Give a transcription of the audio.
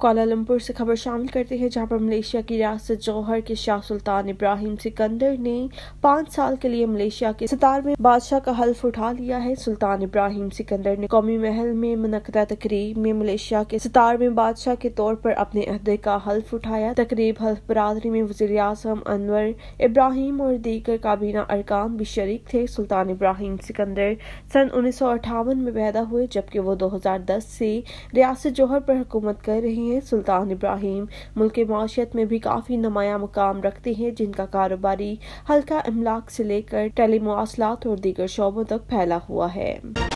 Kuala Lumpur से खबर शामिल करते हैं, जहाँ पर मलेशिया की रियासत जौहर के शाह सुल्तान इब्राहिम सिकंदर ने पाँच साल के लिए मलेशिया के सितार में बादशाह का हल्फ उठा लिया है। सुल्तान इब्राहिम सिकंदर ने कौमी महल में मनकदा तकरीब में मलेशिया के सितार में बादशाह के तौर पर अपने अहदे का हल्फ उठाया। तकरीब हल्फ बरदरी में वजी अजम अनवर इब्राहिम और दीगर काबीना अरकान भी शरीक थे। सुल्तान इब्राहिम सिकंदर सन उन्नीस सौ अठावन में पैदा हुए, जबकि वो दो हज़ार दस से रियासत जौहर पर हुकूमत कर रही हैं। सुल्तान इब्राहिम मुल्क माशियत में भी काफ़ी नुमाया मुकाम रखते हैं, जिनका कारोबारी हल्का अमलाक से लेकर टेली मवासलात और दीगर शोबों तक फैला हुआ है।